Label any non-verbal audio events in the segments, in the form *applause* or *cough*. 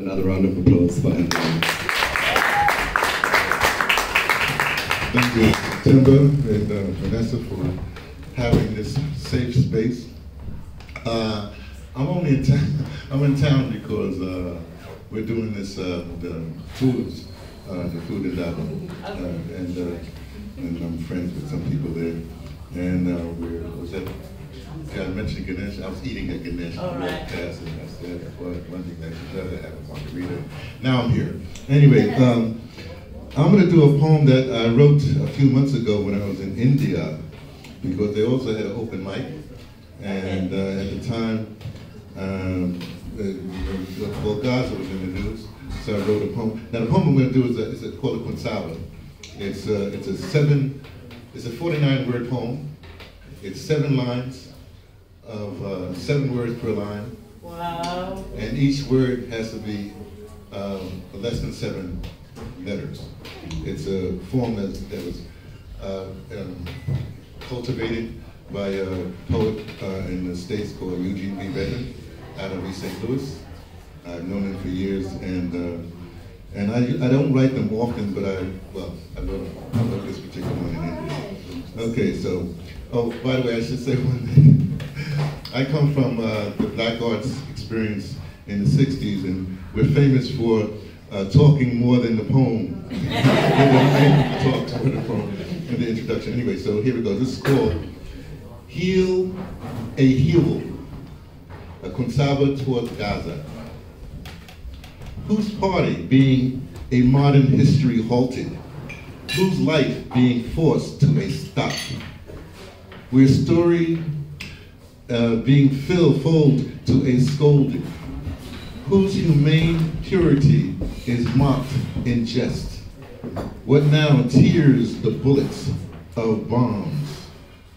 Another round of applause for Anthony. Thank you, Timber and uh, Vanessa for having this safe space. Uh, I'm only in town. *laughs* I'm in town because uh, we're doing this uh, the foods, uh, the food Dublin, uh, and uh, and I'm friends with some people there. And we're was. Yeah, I mentioned Ganesh. I was eating at Ganesh. All right. Past, and I said, well, one thing should rather have a margarita. Now I'm here. Anyway, um, I'm going to do a poem that I wrote a few months ago when I was in India, because they also had an open mic, and uh, at the time, um, uh, well, Gaza was in the news, so I wrote a poem. Now the poem I'm going to do is a, it's called a Kwansaba. It's a, it's a seven, it's a 49 word poem. It's seven lines of uh, seven words per line, Wow. and each word has to be um, less than seven letters. It's a form that, that was uh, um, cultivated by a poet uh, in the States called Eugene B. Redmond out of East St. Louis. I've known him for years, and uh, and I, I don't write them often, but I, well, I wrote, I wrote this particular one. Okay, so, oh, by the way, I should say *laughs* one thing. I come from uh, the Black Arts experience in the 60s, and we're famous for uh, talking more than the poem. *laughs* Talk to the poem in the introduction. Anyway, so here we go. This is called Heal a Heal, a towards Gaza. Whose party being a modern history halted? Whose life being forced to a stop? Where story uh, being filled fold to a scolding? Whose humane purity is mocked in jest? What now tears the bullets of bombs?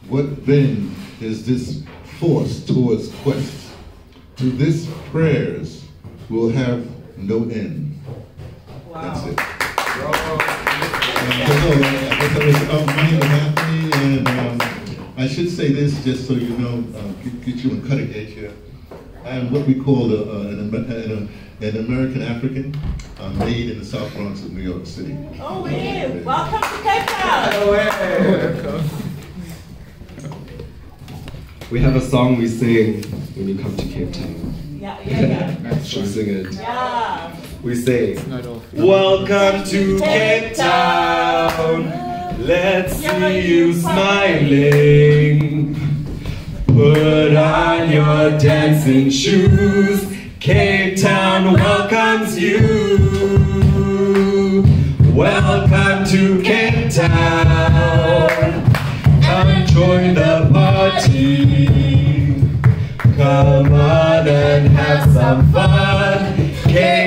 What then is this force towards quest? To this prayers will have no end. That's it. Um, hello, should say this just so you know, um, get, get you on cutting edge here. I am what we call a, a, an, Amer- an, an American African, uh, made in the South Bronx of New York City. Oh, yeah. Welcome to Cape Town. We have a song we sing when you come to Cape Town. Yeah, yeah, yeah. Should we sing it? Yeah. We say, Welcome to Cape Town. Let's see you smiling. Put on your dancing shoes. Cape Town welcomes you. Welcome to Cape Town. Come join the party. Come on and have some fun. Cape